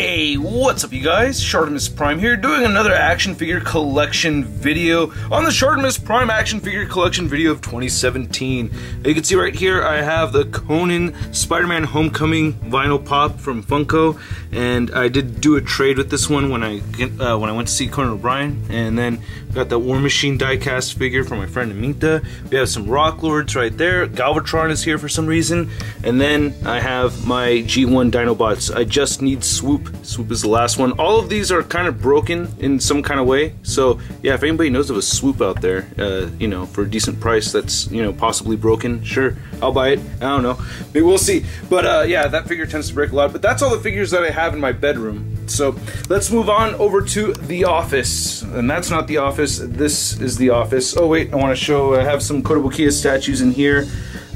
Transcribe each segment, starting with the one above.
Hey, what's up you guys? Shartimus Prime here doing another action figure collection video on the Shartimus Prime action figure collection video of 2017. You can see right here I have the Conan Spider-Man Homecoming vinyl pop from Funko and I did do a trade with this one when I uh, when I went to see Conan O'Brien and then got that War Machine diecast figure from my friend Amita. We have some Rock Lords right there. Galvatron is here for some reason and then I have my G1 Dinobots. I just need Swoop. Swoop is the last one. All of these are kind of broken in some kind of way. So yeah, if anybody knows of a Swoop out there, uh, you know, for a decent price that's, you know, possibly broken, sure, I'll buy it. I don't know. Maybe we'll see. But uh, yeah, that figure tends to break a lot. But that's all the figures that I have in my bedroom. So let's move on over to the office. And that's not the office. This is the office. Oh wait, I want to show, I have some Kotobukiya statues in here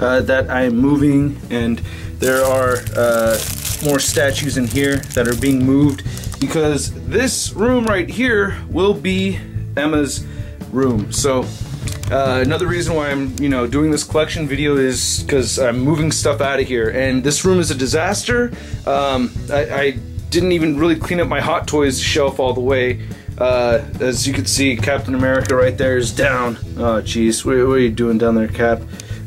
uh, that I'm moving. And there are uh, more statues in here that are being moved because this room right here will be Emma's room. So uh, another reason why I'm, you know, doing this collection video is because I'm moving stuff out of here. And this room is a disaster. Um, I, I, didn't even really clean up my Hot Toys shelf all the way. Uh, as you can see, Captain America right there is down. Oh, jeez, what, what, are you doing down there, Cap?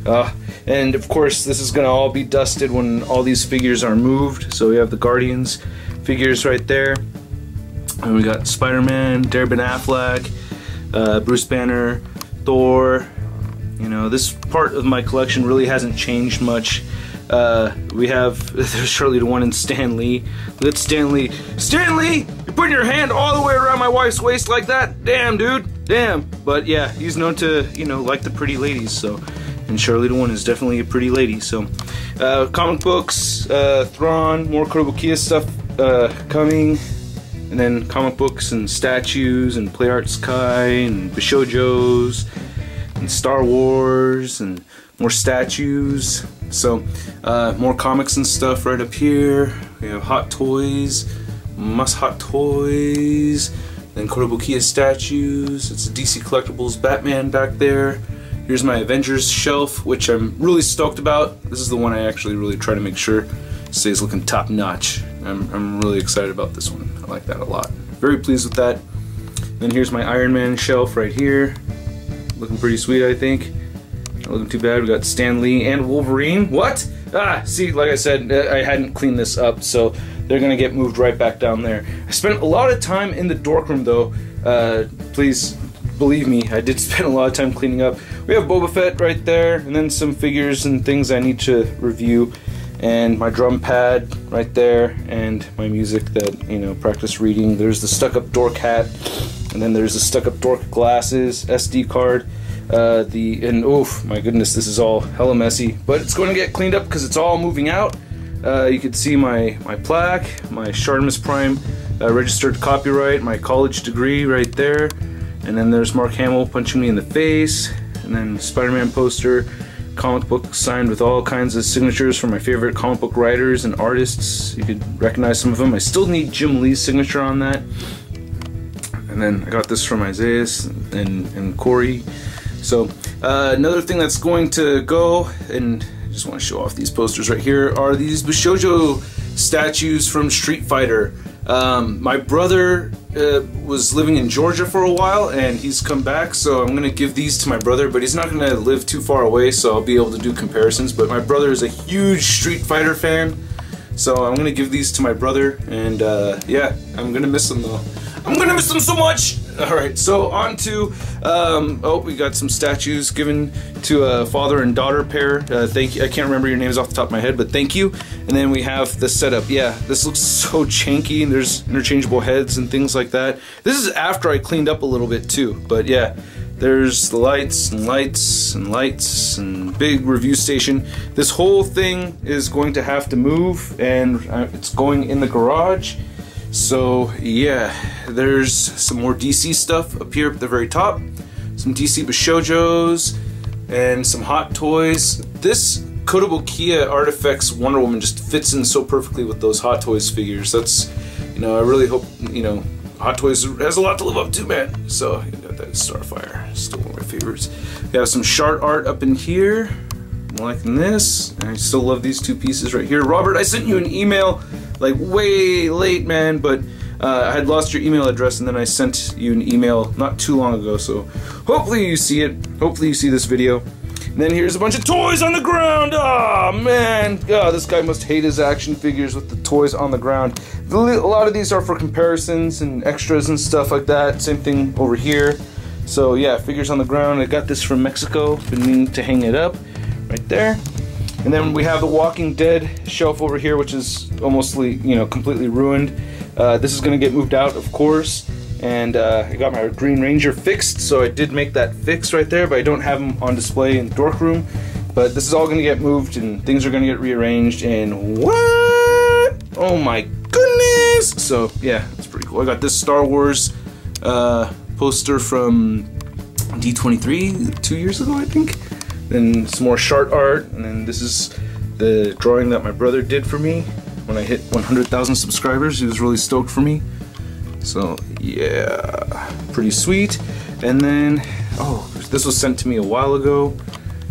Uh, and of course, this is gonna all be dusted when all these figures are moved. So we have the Guardians figures right there. And we got Spider-Man, Darren Affleck, uh, Bruce Banner, Thor. You know, this part of my collection really hasn't changed much. Uh, we have, there's surely the one in Stan Lee. Look at Stan Lee. Stan Lee! You're putting your hand all the way around my wife's waist like that? Damn, dude. Damn. But yeah, he's known to, you know, like the pretty ladies, so and Charlie One is definitely a pretty lady. So, uh, comic books, uh, Thrawn, more Kotobukiya stuff uh, coming, and then comic books and statues and Play Arts Kai and Bishojos and Star Wars and more statues. So, uh, more comics and stuff right up here. We have Hot Toys, Must Hot Toys, then Kotobukiya statues. It's a DC Collectibles Batman back there. Here's my Avengers shelf, which I'm really stoked about. This is the one I actually really try to make sure stays looking top notch. I'm, I'm really excited about this one. I like that a lot. Very pleased with that. Then here's my Iron Man shelf right here. Looking pretty sweet, I think. Not looking too bad. We got Stan Lee and Wolverine. What? Ah, see, like I said, uh, I hadn't cleaned this up, so they're gonna get moved right back down there. I spent a lot of time in the dork room, though. Uh, please believe me, I did spend a lot of time cleaning up. We have Boba Fett right there, and then some figures and things I need to review, and my drum pad right there, and my music that, you know, practice reading. There's the stuck-up dork hat, and then there's the stuck-up dork glasses, SD card, uh, the, and oof, my goodness, this is all hella messy, but it's going to get cleaned up because it's all moving out. Uh, you can see my, my plaque, my Shartimus Prime uh, registered copyright, my college degree right there, and then there's Mark Hamill punching me in the face. And then Spider-Man poster, comic book signed with all kinds of signatures from my favorite comic book writers and artists. You could recognize some of them. I still need Jim Lee's signature on that. And then I got this from Isaiah and, and Corey. So uh, another thing that's going to go, and I just want to show off these posters right here, are these Bishojo statues from Street Fighter. Um, my brother uh, was living in Georgia for a while and he's come back so I'm gonna give these to my brother but he's not gonna live too far away so I'll be able to do comparisons. But my brother is a huge Street Fighter fan so I'm gonna give these to my brother and uh, yeah I'm gonna miss them though. I'm gonna miss them so much Alright, so on to, um, oh, we got some statues given to a father and daughter pair. Uh, thank you. I can't remember your names off the top of my head, but thank you. And then we have the setup. Yeah, this looks so janky, and there's interchangeable heads and things like that. This is after I cleaned up a little bit too, but yeah. There's the lights and lights and lights and big review station. This whole thing is going to have to move and uh, it's going in the garage so yeah, there's some more DC stuff up here at the very top. Some DC Bishojos and some Hot Toys. This Kotobukiya Artifacts Wonder Woman just fits in so perfectly with those Hot Toys figures. That's, you know, I really hope, you know, Hot Toys has a lot to live up to, man. So, you got that Starfire, still one of my favorites. We have some Shard art up in here. I'm liking this. I still love these two pieces right here. Robert, I sent you an email like way late, man, but uh, I had lost your email address and then I sent you an email not too long ago, so hopefully you see it. Hopefully you see this video. And then here's a bunch of toys on the ground. Oh man, oh, this guy must hate his action figures with the toys on the ground. A lot of these are for comparisons and extras and stuff like that. Same thing over here. So yeah, figures on the ground. I got this from Mexico. Been meaning to hang it up right there. And then we have the Walking Dead shelf over here, which is almost, you know, completely ruined. Uh, this is going to get moved out, of course and uh, I got my Green Ranger fixed, so I did make that fix right there, but I don't have them on display in the dork room. But this is all going to get moved, and things are going to get rearranged, and what? Oh my goodness! So, yeah, it's pretty cool. I got this Star Wars uh, poster from D23 two years ago, I think. Then some more shart art, and then this is the drawing that my brother did for me when I hit 100,000 subscribers. He was really stoked for me. So yeah, pretty sweet. And then, oh, this was sent to me a while ago.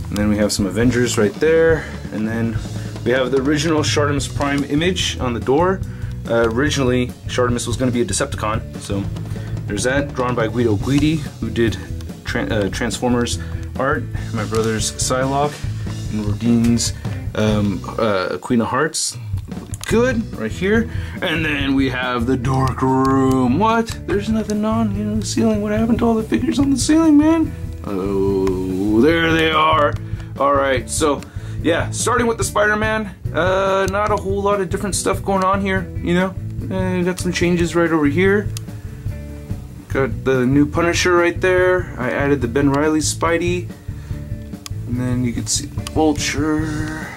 And then we have some Avengers right there. And then we have the original Shartimus Prime image on the door. Uh, originally, Shartimus was going to be a Decepticon. So there's that, drawn by Guido Guidi, who did tra uh, Transformers art. My brother's Psylocke and Rodine's um, uh, Queen of Hearts good right here. And then we have the dark room. What? There's nothing on you know, the ceiling. What happened to all the figures on the ceiling, man? Oh, there they are. All right, so yeah, starting with the Spider-Man. Uh, not a whole lot of different stuff going on here, you know. Uh, got some changes right over here. Got the new Punisher right there. I added the Ben Riley Spidey. And then you can see the Vulture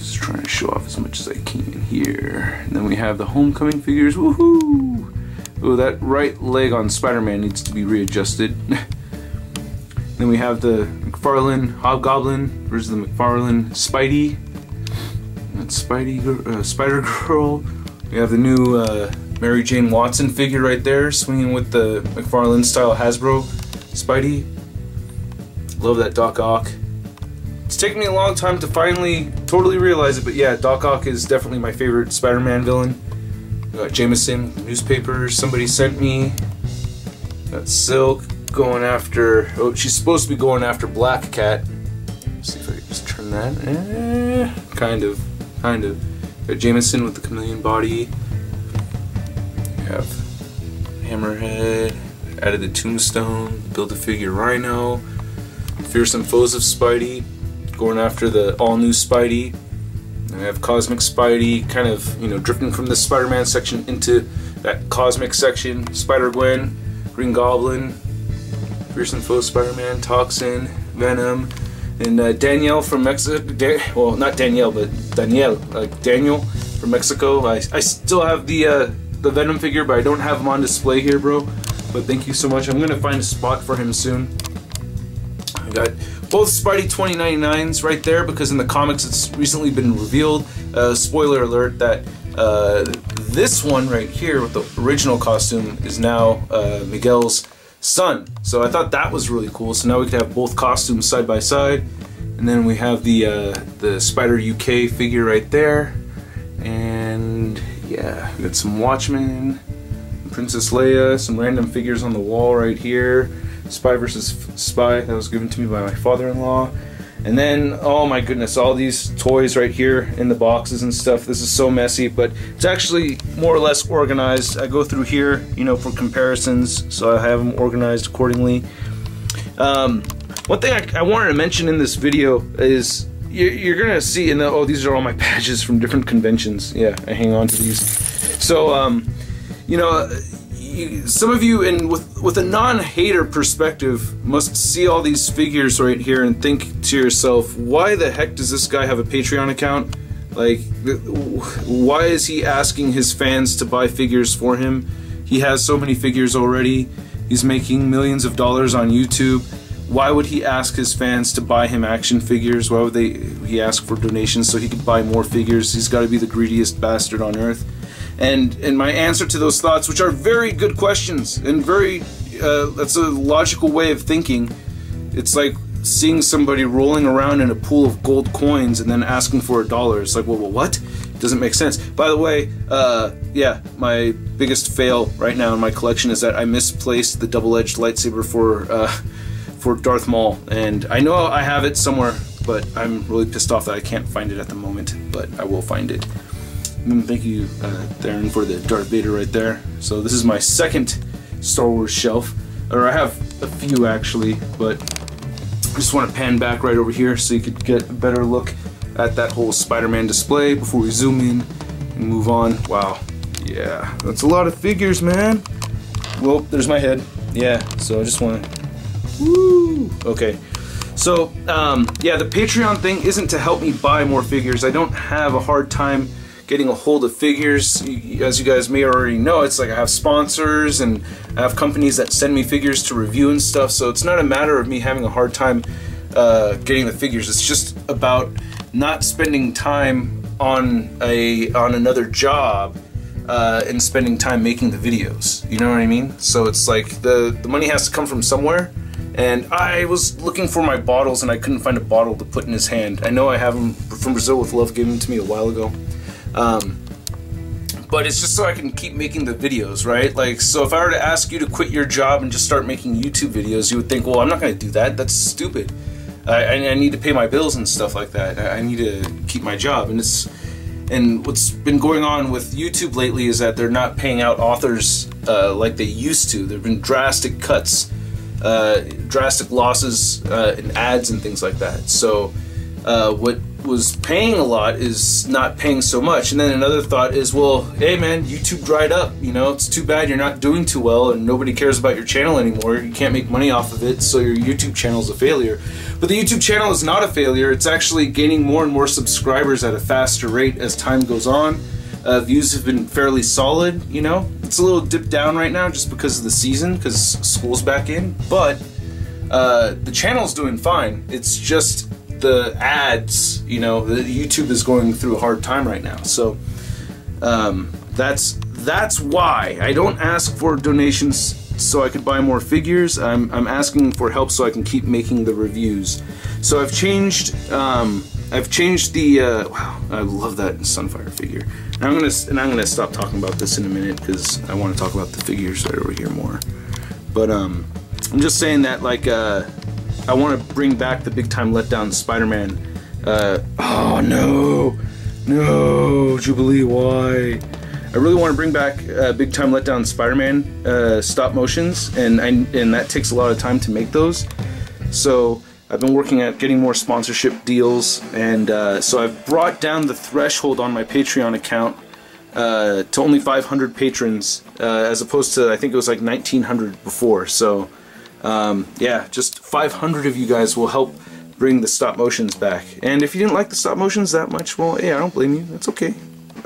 just trying to show off as much as I can here. And then we have the homecoming figures. Woohoo! Oh, that right leg on Spider-Man needs to be readjusted. then we have the McFarlane Hobgoblin versus the McFarlane Spidey. That's Spidey, uh, Spider Girl. We have the new uh, Mary Jane Watson figure right there, swinging with the McFarlane style Hasbro Spidey. Love that Doc Ock. It's taken me a long time to finally totally realize it, but yeah, Doc Ock is definitely my favorite Spider-Man villain. got Jameson, newspapers, somebody sent me. Got Silk going after, oh, she's supposed to be going after Black Cat. Let's see if I can just turn that. Eh, kind of, kind of. Got Jameson with the chameleon body. Have Hammerhead, added the tombstone, built a figure Rhino, fearsome foes of Spidey, going after the all-new Spidey. I have Cosmic Spidey, kind of, you know, drifting from the Spider-Man section into that Cosmic section. Spider-Gwen, Green Goblin, Fearsome Foe Spider-Man, Toxin, Venom, and uh, Danielle from Mexico. Well, not Danielle, but Danielle, like Daniel from Mexico. I, I still have the uh, the Venom figure, but I don't have him on display here, bro. But thank you so much. I'm gonna find a spot for him soon. I got both Spidey 2099s right there because in the comics it's recently been revealed, uh, spoiler alert, that uh, this one right here with the original costume is now uh, Miguel's son. So I thought that was really cool. So now we could have both costumes side by side. And then we have the uh, the Spider UK figure right there. And yeah, we got some Watchmen, Princess Leia, some random figures on the wall right here. Spy versus Spy that was given to me by my father-in-law. And then, oh my goodness, all these toys right here in the boxes and stuff. This is so messy, but it's actually more or less organized. I go through here, you know, for comparisons, so I have them organized accordingly. Um, one thing I, I, wanted to mention in this video is you're, gonna see, and oh, these are all my badges from different conventions. Yeah, I hang on to these. So, um, you know, you, some of you, in with with a non-hater perspective, must see all these figures right here and think to yourself, why the heck does this guy have a Patreon account? Like, why is he asking his fans to buy figures for him? He has so many figures already. He's making millions of dollars on YouTube. Why would he ask his fans to buy him action figures? Why would they he ask for donations so he could buy more figures? He's got to be the greediest bastard on earth. And and my answer to those thoughts, which are very good questions and very uh, that's a logical way of thinking. It's like seeing somebody rolling around in a pool of gold coins and then asking for a dollar. It's like, well, well what? Doesn't make sense. By the way, uh, yeah, my biggest fail right now in my collection is that I misplaced the double-edged lightsaber for uh, for Darth Maul, and I know I have it somewhere, but I'm really pissed off that I can't find it at the moment. But I will find it. And thank you, uh, Theron, for the Darth Vader right there. So this is my second Star Wars shelf, or I have a few actually, but I just want to pan back right over here so you could get a better look at that whole Spider-Man display before we zoom in and move on. Wow, yeah, that's a lot of figures, man. Well, there's my head. Yeah, so I just want to. Woo! Okay. So, um, yeah, the Patreon thing isn't to help me buy more figures. I don't have a hard time getting a hold of figures. As you guys may already know, it's like I have sponsors and I have companies that send me figures to review and stuff. So it's not a matter of me having a hard time uh, getting the figures. It's just about not spending time on a on another job uh, and spending time making the videos. You know what I mean? So it's like the the money has to come from somewhere. And I was looking for my bottles and I couldn't find a bottle to put in his hand. I know I have them from Brazil with Love, given to me a while ago. Um, but it's just so I can keep making the videos, right? Like, so if I were to ask you to quit your job and just start making YouTube videos, you would think, well, I'm not going to do that. That's stupid. I, I, need to pay my bills and stuff like that. I need to keep my job, and it's and what's been going on with YouTube lately is that they're not paying out authors uh, like they used to. There've been drastic cuts, uh, drastic losses uh, in ads and things like that. So uh, what was paying a lot is not paying so much. And then another thought is, well, hey man, YouTube dried up. You know, it's too bad you're not doing too well and nobody cares about your channel anymore. You can't make money off of it, so your YouTube channel is a failure. But the YouTube channel is not a failure. It's actually gaining more and more subscribers at a faster rate as time goes on. Uh, views have been fairly solid, you know. It's a little dipped down right now just because of the season, because school's back in. But uh, the channel's doing fine. It's just the ads, you know, the YouTube is going through a hard time right now. So um, that's that's why I don't ask for donations so I could buy more figures. I'm, I'm asking for help so I can keep making the reviews. So I've changed um, I've changed the uh, wow I love that Sunfire figure. I'm gonna and I'm gonna stop talking about this in a minute because I want to talk about the figures right over here more. But um, I'm just saying that like uh, I want to bring back the big time letdown Spider-Man. Uh, oh no, no, Jubilee, why? I really want to bring back uh, big time letdown Spider-Man uh, stop motions, and I, and that takes a lot of time to make those. So I've been working at getting more sponsorship deals, and uh, so I've brought down the threshold on my Patreon account uh, to only 500 patrons, uh, as opposed to I think it was like 1900 before. So um, yeah, just 500 of you guys will help bring the stop motions back. And if you didn't like the stop motions that much, well, hey, I don't blame you. That's okay.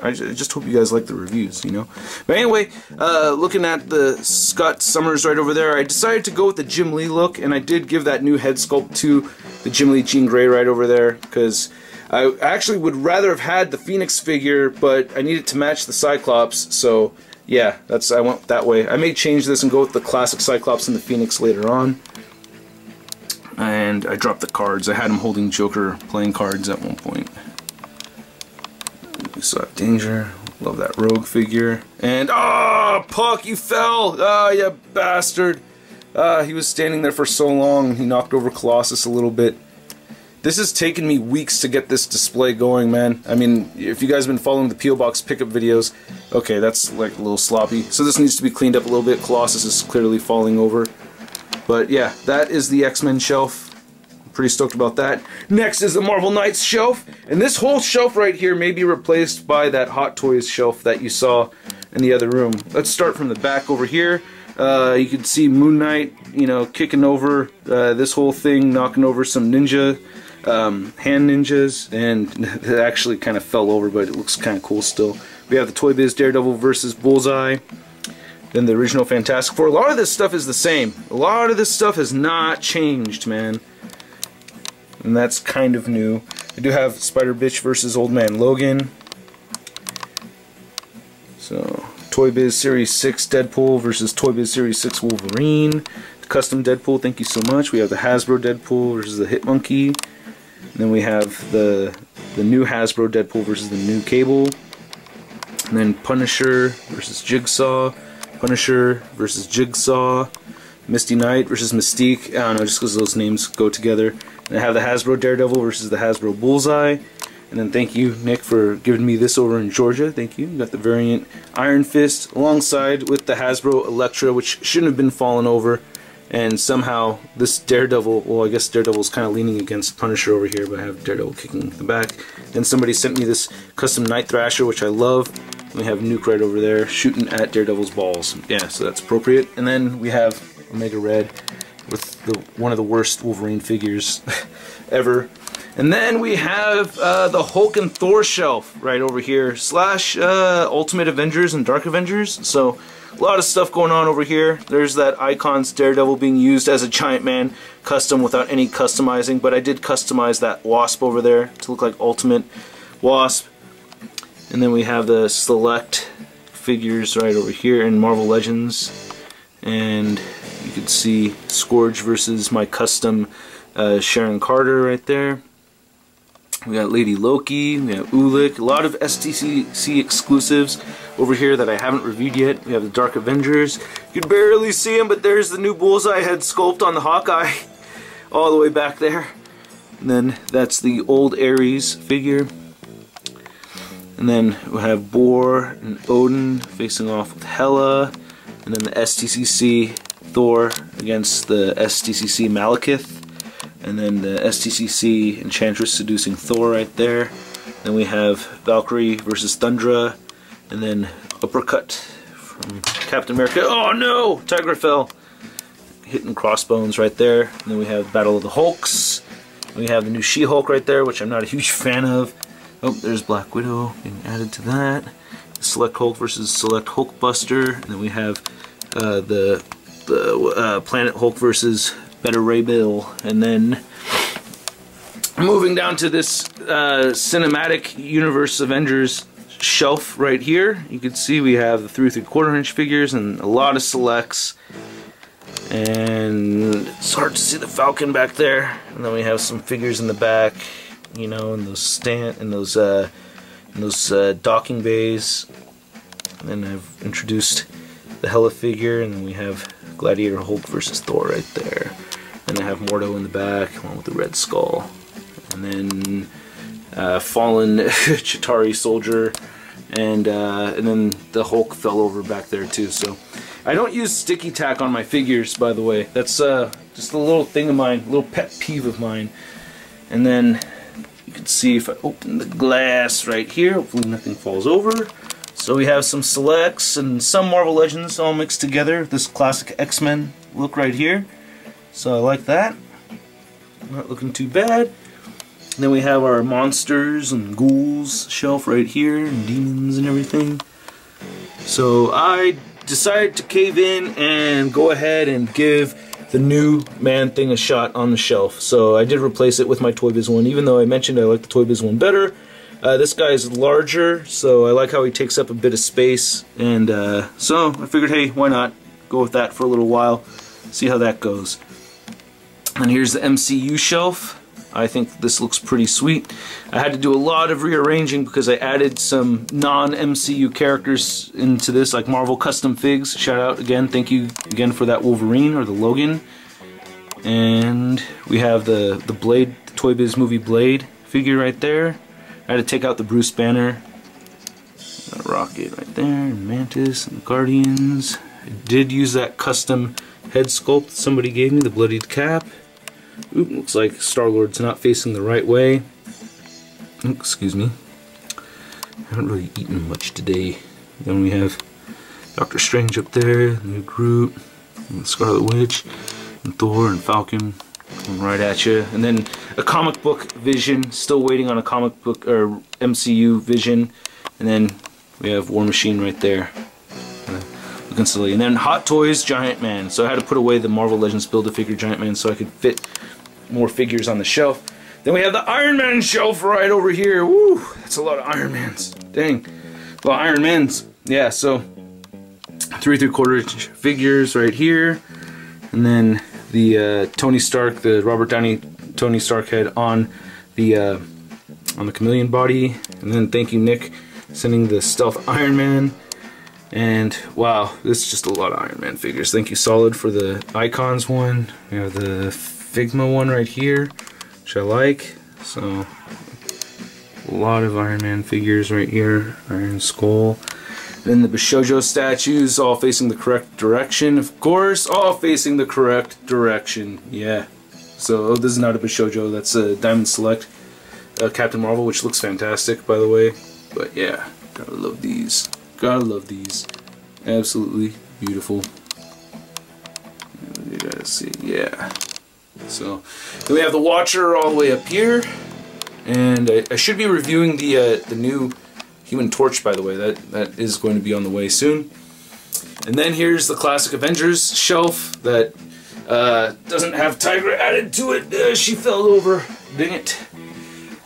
I just hope you guys like the reviews, you know. But anyway, uh, looking at the Scott Summers right over there, I decided to go with the Jim Lee look, and I did give that new head sculpt to the Jim Lee Jean Grey right over there, because I actually would rather have had the Phoenix figure, but I needed to match the Cyclops, so yeah, that's I went that way. I may change this and go with the classic Cyclops and the Phoenix later on. And I dropped the cards. I had him holding Joker playing cards at one point. Saw Danger. Love that Rogue figure. And, ah, oh, Puck, you fell! Ah, oh, you bastard! Ah, he was standing there for so long. He knocked over Colossus a little bit. This has taken me weeks to get this display going, man. I mean, if you guys have been following the P.O. Box pickup videos, okay, that's like a little sloppy. So this needs to be cleaned up a little bit. Colossus is clearly falling over. But yeah, that is the X-Men shelf. Pretty stoked about that. Next is the Marvel Knights shelf. And this whole shelf right here may be replaced by that Hot Toys shelf that you saw in the other room. Let's start from the back over here. Uh, you can see Moon Knight, you know, kicking over uh, this whole thing, knocking over some ninja um, hand ninjas, and it actually kind of fell over, but it looks kind of cool still. We have the Toy Biz Daredevil versus Bullseye. Then the original Fantastic Four. A lot of this stuff is the same. A lot of this stuff has not changed, man. And that's kind of new. I do have Spider Bitch versus Old Man Logan. So, Toy Biz Series 6 Deadpool versus Toy Biz Series 6 Wolverine. custom Deadpool, thank you so much. We have the Hasbro Deadpool versus the Hitmonkey. And then we have the the new Hasbro Deadpool versus the new Cable. And then Punisher versus Jigsaw. Punisher versus Jigsaw. Misty Knight versus Mystique. I don't know, just because those names go together. And I have the Hasbro Daredevil versus the Hasbro Bullseye. And then thank you, Nick, for giving me this over in Georgia. Thank you. got the variant Iron Fist alongside with the Hasbro Elektra, which shouldn't have been fallen over. And somehow this Daredevil, well, I guess Daredevil's kind of leaning against Punisher over here, but I have Daredevil kicking the back. Then somebody sent me this custom Night Thrasher, which I love. We have Nuke right over there shooting at Daredevil's balls. Yeah, so that's appropriate. And then we have Omega Red with the one of the worst Wolverine figures ever. And then we have uh, the Hulk and Thor shelf right over here, slash uh, Ultimate Avengers and Dark Avengers. So a lot of stuff going on over here. There's that Icons Daredevil being used as a Giant Man custom without any customizing, but I did customize that Wasp over there to look like Ultimate Wasp. And then we have the Select figures right over here in Marvel Legends. And can see Scourge versus my custom uh, Sharon Carter right there. We got Lady Loki, we have Ulik, a lot of SDCC exclusives over here that I haven't reviewed yet. We have the Dark Avengers. You can barely see him, but there's the new Bullseye head sculpt on the Hawkeye all the way back there. And then that's the old Ares figure. And then we have Bor and Odin facing off with Hela. And then the SDCC Thor against the SDCC Malekith and then the SDCC Enchantress seducing Thor right there. Then we have Valkyrie versus Thundra, and then Uppercut from Captain America. Oh no! Tigra fell. Hitting Crossbones right there. And then we have Battle of the Hulks. We have the new She-Hulk right there, which I'm not a huge fan of. Oh, there's Black Widow being added to that. Select Hulk versus Select Hulkbuster. And then we have uh, the uh, Planet Hulk versus Beta Ray Bill. And then moving down to this uh, Cinematic Universe Avengers shelf right here, you can see we have the 3 3 quarter inch figures and a lot of selects. And it's hard to see the Falcon back there. And then we have some figures in the back, you know, in those stand, in those, uh, in those uh, docking bays. And then I've introduced the Hela figure, and then we have Gladiator Hulk versus Thor right there. And I have Mordo in the back, along with the Red Skull. And then uh, Fallen Chitauri Soldier, and uh, and then the Hulk fell over back there too. So I don't use sticky tack on my figures, by the way. That's uh, just a little thing of mine, a little pet peeve of mine. And then you can see if I open the glass right here, hopefully nothing falls over. So we have some selects and some Marvel Legends all mixed together. This classic X-Men look right here. So I like that. Not looking too bad. And then we have our monsters and ghouls shelf right here, and demons and everything. So I decided to cave in and go ahead and give the new Man-Thing a shot on the shelf. So I did replace it with my Toy Biz one, even though I mentioned I like the Toy Biz one better. Uh, this guy is larger, so I like how he takes up a bit of space. And uh, so I figured, hey, why not go with that for a little while, see how that goes. And here's the MCU shelf. I think this looks pretty sweet. I had to do a lot of rearranging because I added some non-MCU characters into this, like Marvel Custom Figs. Shout out again, thank you again for that Wolverine or the Logan. And we have the, the Blade, the Toy Biz movie Blade figure right there. I had to take out the Bruce Banner. Got Rocket right there, and Mantis, and the Guardians. I did use that custom head sculpt somebody gave me, the bloodied cap. Oop, looks like Star-Lord's not facing the right way. Oop, excuse me. I haven't really eaten much today. Then we have Doctor Strange up there, new Groot, and Scarlet Witch, and Thor, and Falcon right at you. And then a comic book vision, still waiting on a comic book, or MCU vision. And then we have War Machine right there. Looking silly. And then Hot Toys Giant Man. So I had to put away the Marvel Legends Build-A-Figure Giant Man so I could fit more figures on the shelf. Then we have the Iron Man shelf right over here. Woo! That's a lot of Iron Mans. Dang. A lot of Iron Mans. Yeah, so three three quarter inch figures right here. and then the uh, Tony Stark, the Robert Downey Tony Stark head on the uh, on the chameleon body, and then thank you Nick, sending the Stealth Iron Man. And wow, this is just a lot of Iron Man figures. Thank you Solid for the Icons one. We have the Figma one right here, which I like. So a lot of Iron Man figures right here. Iron Skull. Then the Bishojo statues, all facing the correct direction, of course. All facing the correct direction. Yeah. So oh, this is not a Bishojo, that's a Diamond Select uh, Captain Marvel, which looks fantastic, by the way. But yeah, gotta love these. Gotta love these. Absolutely beautiful. You gotta see, yeah. So then we have the Watcher all the way up here, and I, I should be reviewing the uh, the new Human Torch, by the way. That that is going to be on the way soon. And then here's the classic Avengers shelf that uh, doesn't have Tigra added to it. Uh, she fell over. Dang it.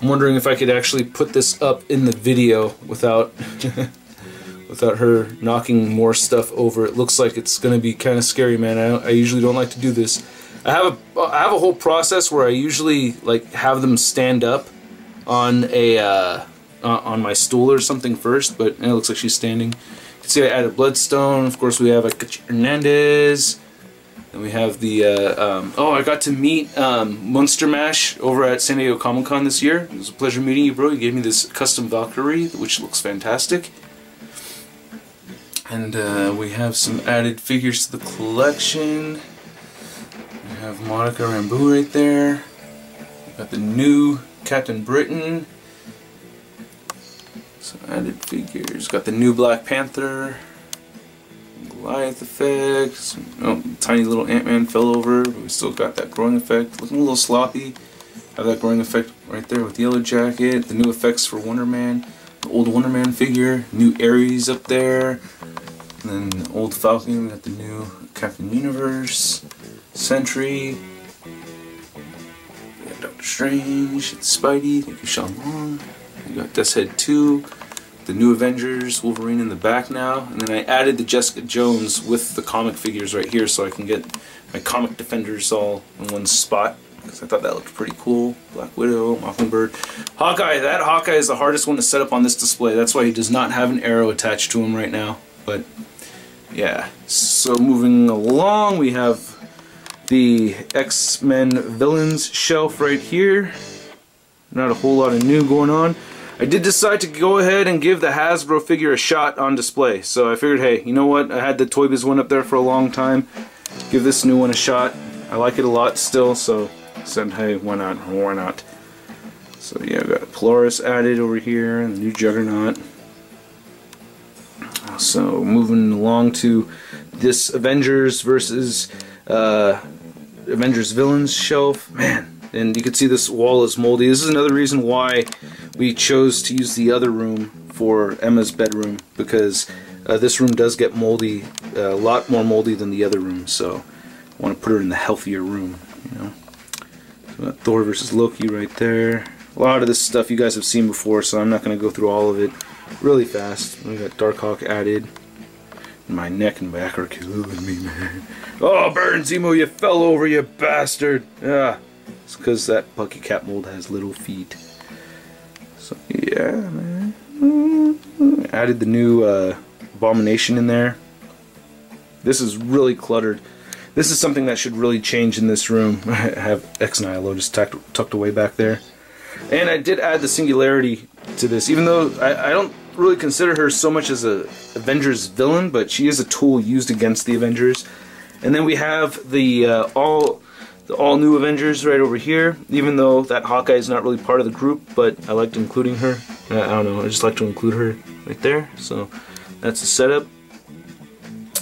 I'm wondering if I could actually put this up in the video without without her knocking more stuff over. It looks like it's going to be kind of scary, man. I, I usually don't like to do this. I have a I have a whole process where I usually like have them stand up on a uh, on my stool or something first, but it looks like she's standing. You can see I added Bloodstone. Of course, we have a Hernandez. And we have the, uh, um, oh, I got to meet um, Monster Mash over at San Diego Comic Con this year. It was a pleasure meeting you, bro. You gave me this custom Valkyrie, which looks fantastic. And uh, we have some added figures to the collection. We have Monica Rambeau right there. We got the new Captain Britain. Some added figures. Got the new Black Panther. Goliath effect. Some, oh, tiny little Ant-Man fell over, but we still got that growing effect. Looking a little sloppy. Have that growing effect right there with the Yellow Jacket. The new effects for Wonder Man. The old Wonder Man figure. New Ares up there. And then old Falcon, we got the new Captain Universe, Sentry, Doctor Strange, Spidey, thank you Sean Long, we got Death's Head 2, the new Avengers, Wolverine in the back now, and then I added the Jessica Jones with the comic figures right here so I can get my comic defenders all in one spot because I thought that looked pretty cool. Black Widow, Mockingbird. Hawkeye, that Hawkeye is the hardest one to set up on this display. That's why he does not have an arrow attached to him right now. But yeah, so moving along, we have the X-Men villains shelf right here. Not a whole lot of new going on. I did decide to go ahead and give the Hasbro figure a shot on display. So I figured, hey, you know what? I had the Toy Biz one up there for a long time. Give this new one a shot. I like it a lot still, so I said, hey, why not? Why not? So yeah, I've got Polaris added over here, and the new Juggernaut. So moving along to this Avengers versus uh, Avengers villains shelf, man. And you can see this wall is moldy. This is another reason why we chose to use the other room for Emma's bedroom because uh, this room does get moldy, uh, a lot more moldy than the other room. So I want to put her in the healthier room. You know, so Thor versus Loki right there. A lot of this stuff you guys have seen before, so I'm not going to go through all of it really fast. We got Darkhawk added. My neck and back are killing me, man. Oh, Baron Zemo, you fell over, you bastard! Ah, it's because that Bucky Cap mold has little feet. So, yeah, man. Added the new uh, Abomination in there. This is really cluttered. This is something that should really change in this room. I have Ex-Nihilo just tucked, tucked away back there. And I did add the Singularity to this, even though I, I don't really consider her so much as a Avengers villain, but she is a tool used against the Avengers. And then we have the uh, all the all new Avengers right over here. Even though that Hawkeye is not really part of the group, but I liked including her. I don't know, I just like to include her right there. So that's the setup.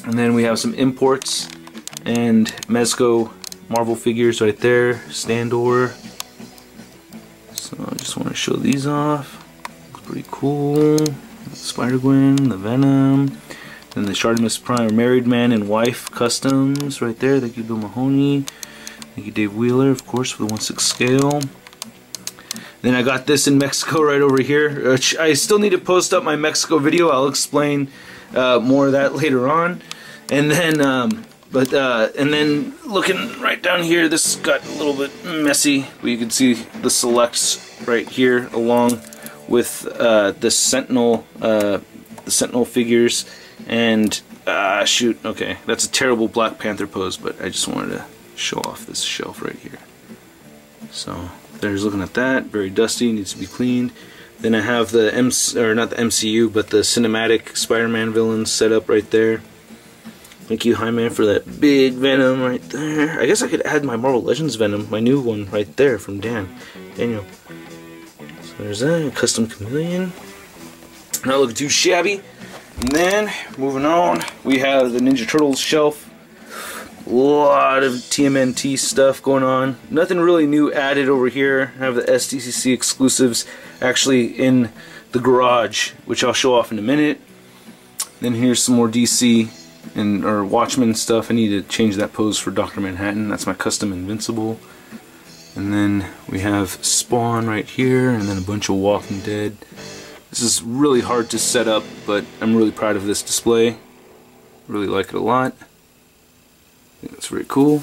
And then we have some imports and Mezco Marvel figures right there. Standor. So I just want to show these off. Looks pretty cool. Spider-Gwen, the Venom, then the Shartimus Prime Married Man and Wife Customs right there. Thank you, Bill Mahoney. Thank you, Dave Wheeler, of course, for the 1-6 scale. Then I got this in Mexico right over here. I still need to post up my Mexico video. I'll explain uh, more of that later on. And then, um, But uh, and then looking right down here, this got a little bit messy. But you can see the selects right here along with uh, the Sentinel, uh, the Sentinel figures, and uh, shoot, okay, that's a terrible Black Panther pose, but I just wanted to show off this shelf right here. So there's looking at that, very dusty, needs to be cleaned. Then I have the M or not the MCU, but the cinematic Spider-Man villains set up right there. Thank you, Hi-Man, for that big Venom right there. I guess I could add my Marvel Legends Venom, my new one right there from Dan, Daniel. So there's that, custom chameleon. Not looking too shabby. And then, moving on, we have the Ninja Turtles shelf. A lot of TMNT stuff going on. Nothing really new added over here. I have the SDCC exclusives actually in the garage, which I'll show off in a minute. Then here's some more DC and or Watchmen stuff. I need to change that pose for Dr. Manhattan. That's my custom Invincible. And then we have Spawn right here, and then a bunch of Walking Dead. This is really hard to set up, but I'm really proud of this display. Really like it a lot. It's very cool.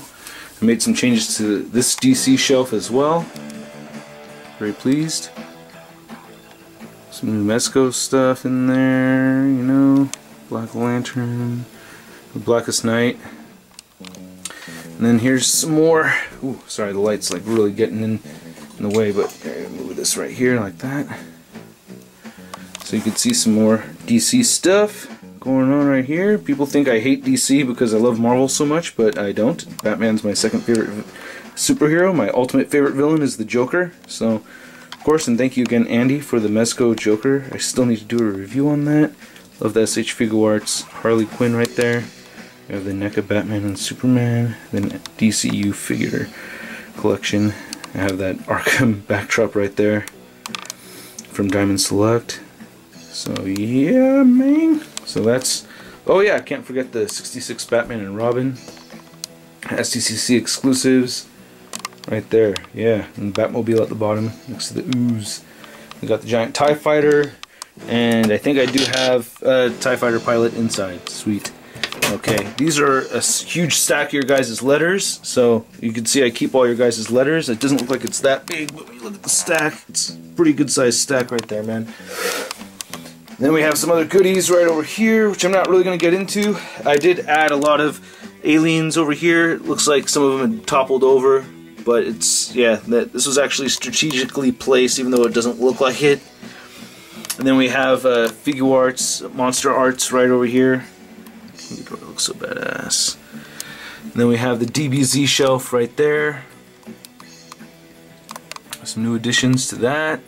I made some changes to this DC shelf as well. Very pleased. Some new Mezco stuff in there, you know. Black Lantern, Blackest Night. And then here's some more. Ooh, sorry, the light's like really getting in, in the way, but move this right here like that. So you can see some more DC stuff going on right here. People think I hate DC because I love Marvel so much, but I don't. Batman's my second favorite superhero. My ultimate favorite villain is the Joker. So, of course, and thank you again, Andy, for the Mezco Joker. I still need to do a review on that. Love the SH Figuarts Harley Quinn right there. We have the NECA Batman and Superman, then DCU figure collection. I have that Arkham backdrop right there from Diamond Select. So yeah, man. So that's, oh yeah, I can't forget the 66 Batman and Robin. SDCC exclusives. Right there, yeah. And Batmobile at the bottom, next to the ooze. We got the giant TIE fighter, and I think I do have a TIE fighter pilot inside. Sweet. Okay, these are a huge stack of your guys' letters, so you can see I keep all your guys' letters. It doesn't look like it's that big, but when you look at the stack, it's a pretty good sized stack right there, man. Then we have some other goodies right over here, which I'm not really going to get into. I did add a lot of aliens over here. It looks like some of them had toppled over, but it's, yeah, that, this was actually strategically placed, even though it doesn't look like it. And then we have uh, Figuarts, Monster Arts right over here. It looks so badass. And then we have the DBZ shelf right there. Some new additions to that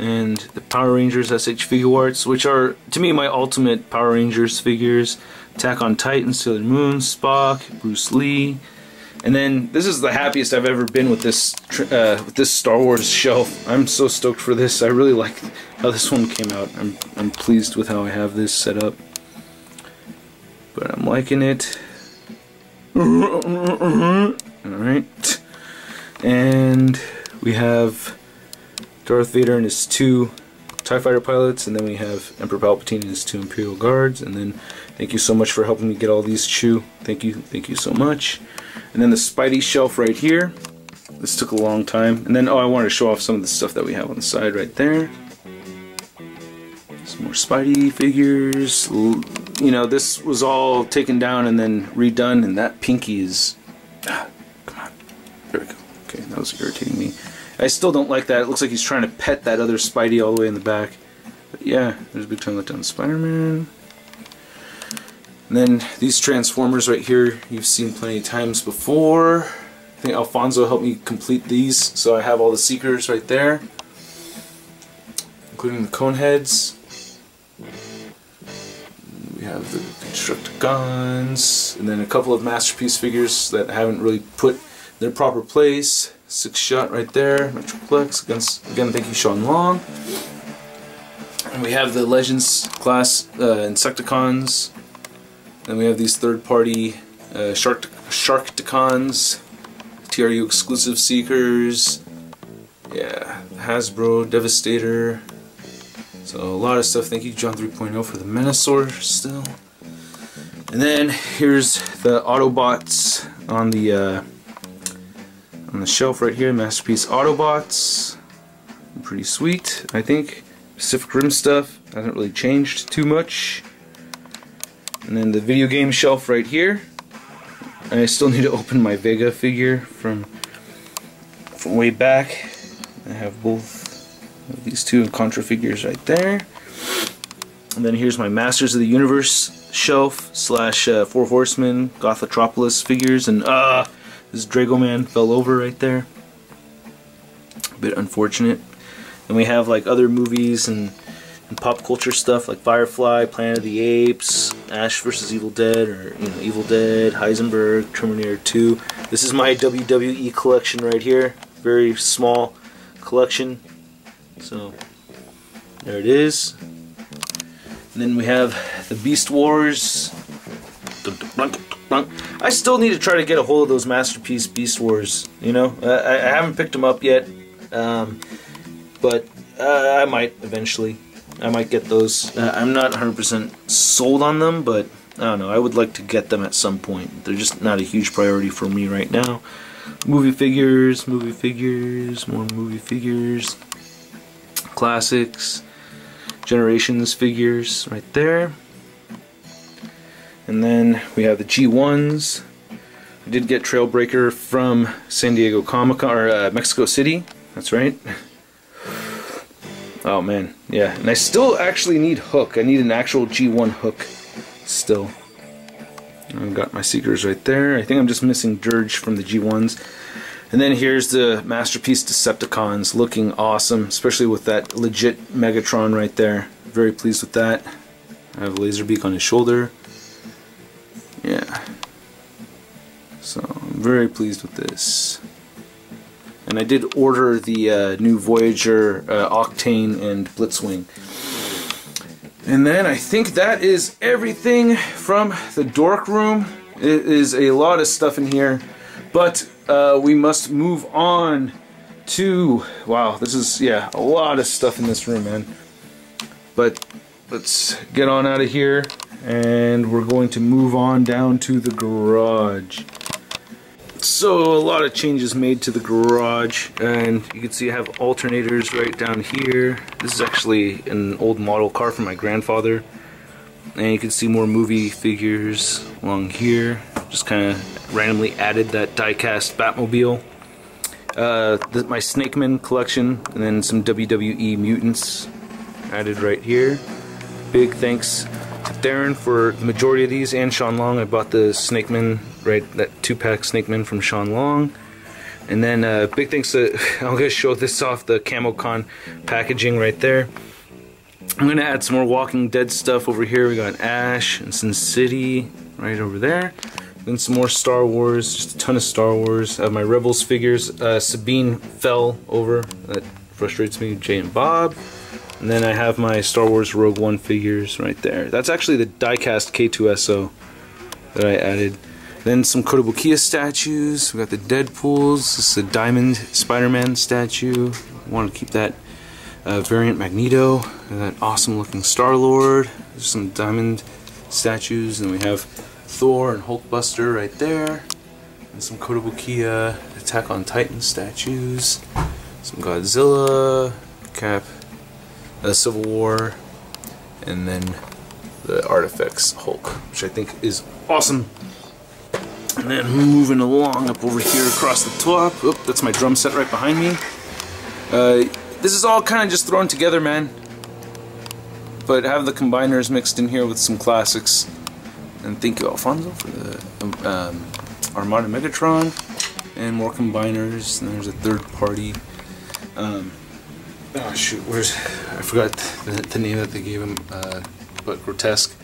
and the Power Rangers SH Figuarts, which are, to me, my ultimate Power Rangers figures. Attack on Titan, Sailor Moon, Spock, Bruce Lee. And then, this is the happiest I've ever been with this uh, with this Star Wars shelf. I'm so stoked for this. I really like how this one came out. I'm, I'm pleased with how I have this set up. But I'm liking it. Alright. And we have Darth Vader and his two TIE Fighter pilots, and then we have Emperor Palpatine and his two Imperial Guards, and then thank you so much for helping me get all these Chew. Thank you, thank you so much. And then the Spidey shelf right here. This took a long time. And then, oh, I wanted to show off some of the stuff that we have on the side right there. Some more Spidey figures. You know, this was all taken down and then redone, and that pinky is... Ah, come on. There we go. Okay, that was irritating me. I still don't like that. It looks like he's trying to pet that other Spidey all the way in the back. But yeah, there's a big time letdown Spider-Man. And then these Transformers right here, you've seen plenty of times before. I think Alfonso helped me complete these, so I have all the Seekers right there. Including the Coneheads. We have the Constructicons, and then a couple of Masterpiece figures that haven't really put their proper place. Six shot right there, Metroplex. Against, again, thank you, Sean Long. And we have the Legends class uh, Insecticons. Then we have these third-party uh, Shark Sharkticons, TRU exclusive Seekers. Yeah, Hasbro, Devastator. So a lot of stuff. Thank you, John 3.0, for the Menasor still. And then here's the Autobots on the uh, on the shelf right here. Masterpiece Autobots, pretty sweet. I think Pacific Rim stuff hasn't really changed too much. And then the video game shelf right here. I still need to open my Vega figure from from way back. I have both of these two Contra figures right there. And then here's my Masters of the Universe shelf slash uh, Four Horsemen Gothitropolis figures. And uh, this Dragon Man fell over right there. A bit unfortunate. And we have like other movies and, and pop culture stuff like Firefly, Planet of the Apes, Ash vs. Evil Dead, or you know Evil Dead, Heisenberg, Terminator 2. This is my WWE collection right here. Very small collection. So there it is. And then we have the Beast Wars. I still need to try to get a hold of those Masterpiece Beast Wars. You know, I, I haven't picked them up yet, um, but uh, I might eventually. I might get those. Uh, I'm not 100% sold on them, but I don't know. I would like to get them at some point. They're just not a huge priority for me right now. Movie figures, movie figures, more movie figures, classics, generations figures right there. And then we have the G1s. I did get Trailbreaker from San Diego Comic Con, or uh, Mexico City. That's right. Oh man, yeah. And I still actually need hook. I need an actual G1 hook still. I've got my Seekers right there. I think I'm just missing Dirge from the G1s. And then here's the Masterpiece Decepticons looking awesome, especially with that legit Megatron right there. Very pleased with that. I have a Laserbeak on his shoulder. Yeah. So I'm very pleased with this. And I did order the uh, new Voyager uh, Octane and Blitzwing. And then I think that is everything from the dork room. It is a lot of stuff in here, but uh, we must move on to, wow, this is, yeah, a lot of stuff in this room, man. But let's get on out of here, and we're going to move on down to the garage. So a lot of changes made to the garage and you can see I have alternators right down here. This is actually an old model car from my grandfather and you can see more movie figures along here. Just kind of randomly added that diecast Batmobile. Uh, the, my Snakeman collection and then some WWE Mutants added right here. Big thanks to Darren for the majority of these and Sean Long. I bought the Snake Snakeman right? That two pack Snake Snakeman from Sean Long. And then uh, big thanks to, I'm going to show this off the CamoCon packaging right there. I'm going to add some more Walking Dead stuff over here. We got Ash and Sin City right over there. Then some more Star Wars, just a ton of Star Wars. Have my Rebels figures. Uh, Sabine fell over. That frustrates me. Jay and Bob. And then I have my Star Wars Rogue One figures right there. That's actually the diecast K2SO that I added. Then some Kotobukiya statues. We got the Deadpools. This is a Diamond Spider-Man statue. I want to keep that uh, variant Magneto. And that awesome looking Star-Lord. There's some Diamond statues. And we have Thor and Hulkbuster right there. And some Kotobukiya Attack on Titan statues. Some Godzilla, Cap, uh, Civil War, and then the ARTFX Hulk, which I think is awesome. And then moving along up over here across the top. Oh, that's my drum set right behind me. Uh, this is all kind of just thrown together, man. But have the combiners mixed in here with some classics. And thank you, Alfonso, for the um, Armada Megatron. And more combiners. And there's a third party. Um, oh shoot, where's... I forgot the, the, name that they gave him. Uh, but grotesque.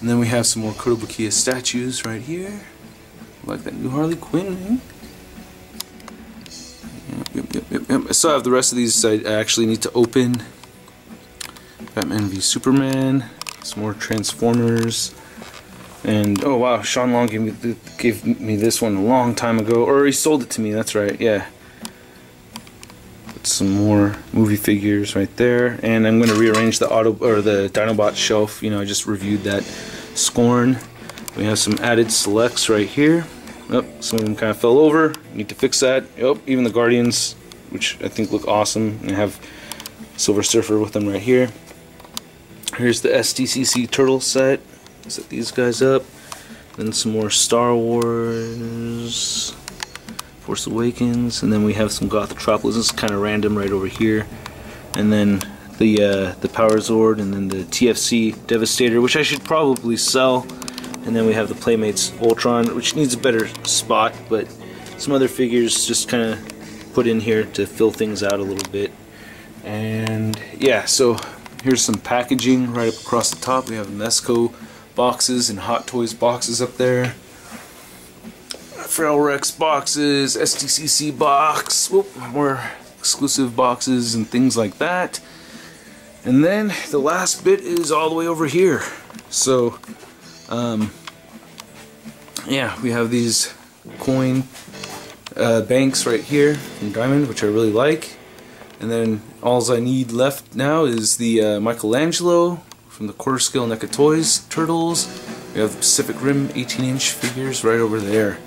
And then we have some more Kotobukiya statues right here. Like that new Harley Quinn, man. Yep, yep, yep, yep. I still have the rest of these I actually need to open. Batman v Superman. Some more Transformers. And, oh wow, Sean Long gave me, gave me this one a long time ago. Or he sold it to me, that's right, yeah. Some more movie figures right there. And I'm going to rearrange the auto or the Dinobot shelf. You know, I just reviewed that Scorn. We have some added selects right here. Oh, some of them kind of fell over. Need to fix that. Yep, even the Guardians, which I think look awesome. And have Silver Surfer with them right here. Here's the SDCC Turtle set. Set these guys up. Then some more Star Wars, Force Awakens, and then we have some Gothitropolis. This is kind of random right over here. And then the uh, the Power Zord, and then the TFC Devastator, which I should probably sell. And then we have the Playmates Ultron, which needs a better spot, but some other figures just kind of put in here to fill things out a little bit. And yeah, so here's some packaging right up across the top. We have Mezco boxes and Hot Toys boxes up there. Frail Rex boxes, SDCC box, whoop, more exclusive boxes and things like that. And then the last bit is all the way over here. So, um, yeah, we have these coin uh, banks right here in Diamond, which I really like. And then all I need left now is the uh, Michelangelo from the quarter scale NECA Toys Turtles. We have Pacific Rim 18 inch figures right over there.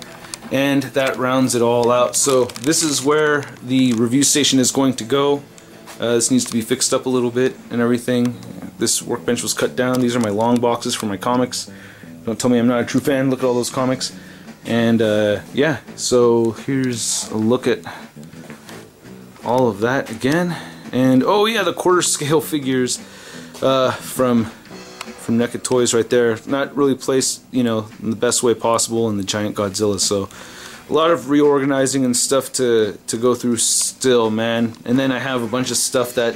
And that rounds it all out. So this is where the review station is going to go. Uh, this needs to be fixed up a little bit and everything. This workbench was cut down. These are my long boxes for my comics. Don't tell me I'm not a true fan. Look at all those comics. And uh, yeah, so here's a look at all of that again. And oh yeah, the quarter scale figures uh, from from NECA Toys right there. Not really placed, you know, in the best way possible in the giant Godzilla. So a lot of reorganizing and stuff to to go through still, man. And then I have a bunch of stuff that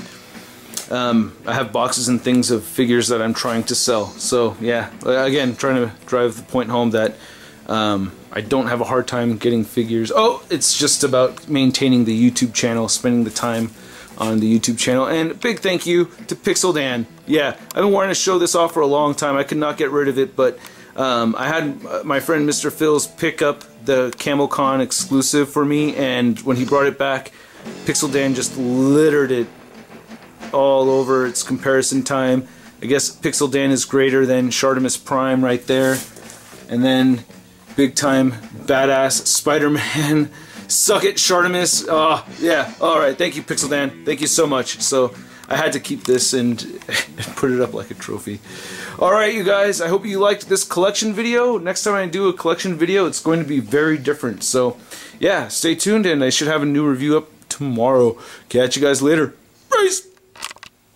um, I have boxes and things of figures that I'm trying to sell. So yeah, again, trying to drive the point home that um, I don't have a hard time getting figures. Oh, it's just about maintaining the YouTube channel, spending the time on the YouTube channel. And big thank you to Pixel Dan. Yeah, I've been wanting to show this off for a long time. I could not get rid of it, but um, I had uh, my friend Mr. Phil's pick up the CamelCon exclusive for me, and when he brought it back, Pixel Dan just littered it all over. It's comparison time. I guess Pixel Dan is greater than Shartimus Prime right there. And then big time badass Spider-Man Suck it, Shartimus. Oh, ah, yeah. All right. Thank you, Pixel Dan. Thank you so much. So I had to keep this and, and put it up like a trophy. All right, you guys. I hope you liked this collection video. Next time I do a collection video, it's going to be very different. So, yeah, stay tuned, and I should have a new review up tomorrow. Catch you guys later. Peace.